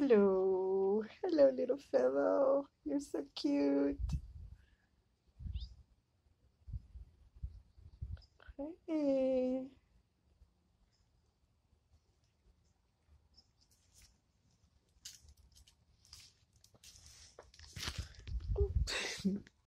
Hello. Hello, little fellow. You're so cute. Hey.